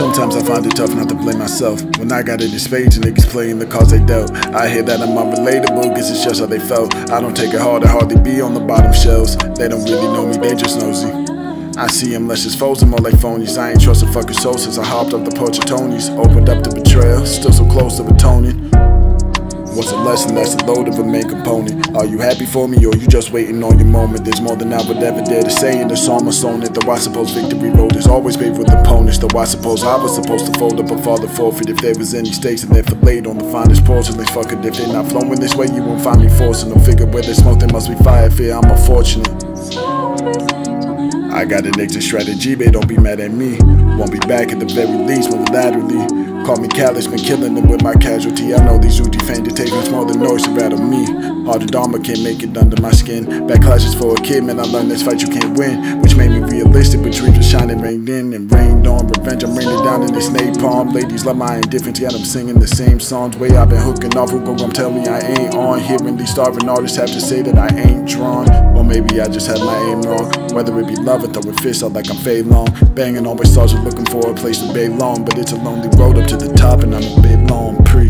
Sometimes I find it tough not to blame myself. When I got in spades and niggas playing the cards they dealt. I hear that I'm unrelatable, cause it's just how they felt. I don't take it hard to hardly be on the bottom shelves. They don't really know me, they just nosy. I see them less as foes and more like phonies. I ain't trust a fucking soul since I hopped off the porch of Tony's. Opened up the betrayal, still so close to atoning. What's a lesson that's the load of a main component? Are you happy for me or you just waiting on your moment? There's more than I would ever dare to say in the song or sonnet. Though I suppose victory road is always paved with opponents. Though I suppose I was supposed to fold up a father forfeit if there was any stakes and they're filleted on the finest porcelain. Fuck it, if they're not flowing this way, you won't find me forcing them. Figure where there's smoke, there must be fire. Fear I'm unfortunate. I got an exit strategy, but don't be mad at me. Won't be back at the very least, laterally. Call me callous, been killing them with my casualty. I know these Uti fans to take much more than noise to rattle me. Hard Dharma can't make it under my skin. Backlashes for a kid, man. I learned this fight you can't win. Which made me realistic, but dreams were shining, rained in and rained on. Revenge, I'm raining down in this napalm. Ladies love my indifference, yet I'm singing the same songs. Way I've been hooking off, who gon' tell me I ain't on? Hearing these starving artists have to say that I ain't drawn. Maybe I just had my aim wrong. Whether it be love or throwing fists out like I'm Fei Long. Banging always stars with looking for a place to bay long. But it's a lonely road up to the top, and I'm a big long preach.